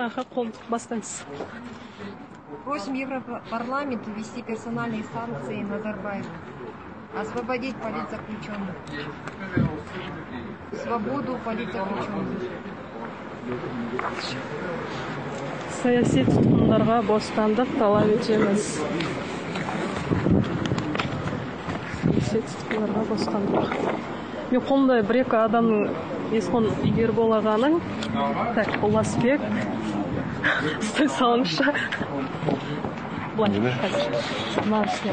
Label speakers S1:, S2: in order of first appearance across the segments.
S1: аха қолды бастаңыз
S2: Просим Европарламент ввести персональные санкции Назарбаеву. Освободить политзаключенных. Свободу политзаключенных.
S1: саяси тұтқындарға бостандық талап етеміз саяси тұтқындарға бостандық мен қолымда бір екі адамның есқон ербол ағаның так ұласбек ұстай салыңызшы былай қазір мынаның үстіне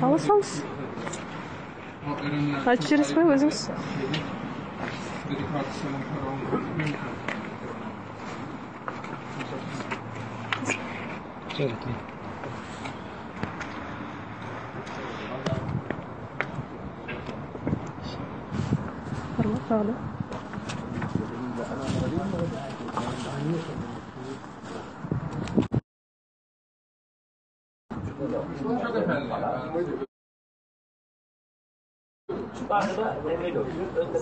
S1: салыңыз айтып жібересіз бе өзіңіз бар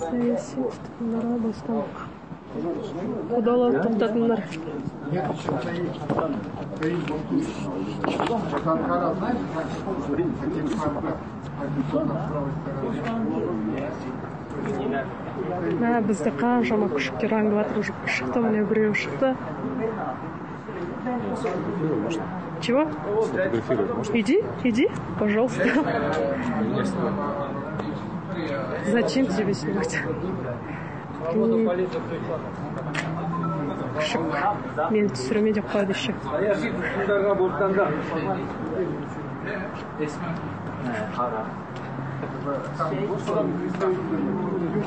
S1: саяси ттқындарғ боста қудалауды тоқтатыңдар. Мә бізді қаншама күшіктер аңдып жатыр уже шықты міне біреу шықты. Чего? Иди иди пожалуйста. Зачем тебе снимать? Күшік мені түсіреме деп қояды еще
S3: саяси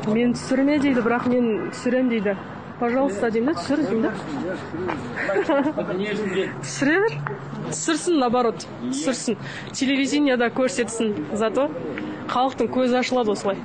S1: мені түсірме дейді бірақ мен түсірем дейді. Пожалуйста деймін да түсір деймін да. Түсіре бер түсірсін наоборот түсірсін. Телевидениеда көрсетсін. Зато халықтың көзі ашылады осылай.